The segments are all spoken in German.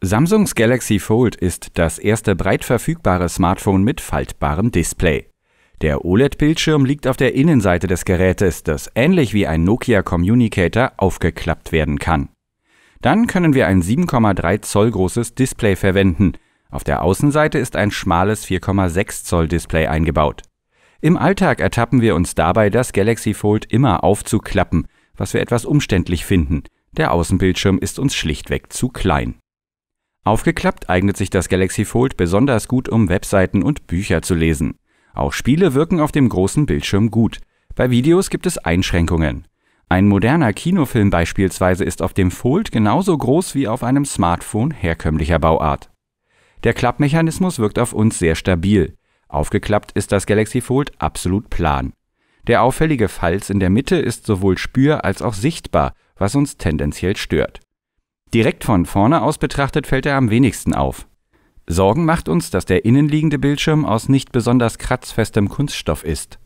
Samsungs Galaxy Fold ist das erste breit verfügbare Smartphone mit faltbarem Display. Der OLED-Bildschirm liegt auf der Innenseite des Gerätes, das ähnlich wie ein Nokia Communicator aufgeklappt werden kann. Dann können wir ein 7,3 Zoll großes Display verwenden. Auf der Außenseite ist ein schmales 4,6 Zoll Display eingebaut. Im Alltag ertappen wir uns dabei, das Galaxy Fold immer aufzuklappen, was wir etwas umständlich finden. Der Außenbildschirm ist uns schlichtweg zu klein. Aufgeklappt eignet sich das Galaxy Fold besonders gut, um Webseiten und Bücher zu lesen. Auch Spiele wirken auf dem großen Bildschirm gut. Bei Videos gibt es Einschränkungen. Ein moderner Kinofilm beispielsweise ist auf dem Fold genauso groß wie auf einem Smartphone herkömmlicher Bauart. Der Klappmechanismus wirkt auf uns sehr stabil. Aufgeklappt ist das Galaxy Fold absolut plan. Der auffällige Falz in der Mitte ist sowohl spür- als auch sichtbar, was uns tendenziell stört. Direkt von vorne aus betrachtet fällt er am wenigsten auf. Sorgen macht uns, dass der innenliegende Bildschirm aus nicht besonders kratzfestem Kunststoff ist.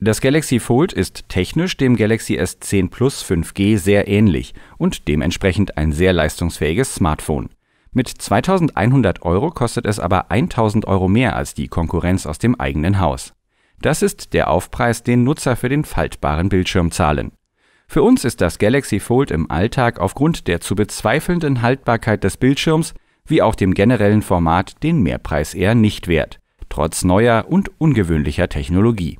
Das Galaxy Fold ist technisch dem Galaxy S10 Plus 5G sehr ähnlich und dementsprechend ein sehr leistungsfähiges Smartphone. Mit 2100 Euro kostet es aber 1000 Euro mehr als die Konkurrenz aus dem eigenen Haus. Das ist der Aufpreis, den Nutzer für den faltbaren Bildschirm zahlen. Für uns ist das Galaxy Fold im Alltag aufgrund der zu bezweifelnden Haltbarkeit des Bildschirms wie auch dem generellen Format den Mehrpreis eher nicht wert, trotz neuer und ungewöhnlicher Technologie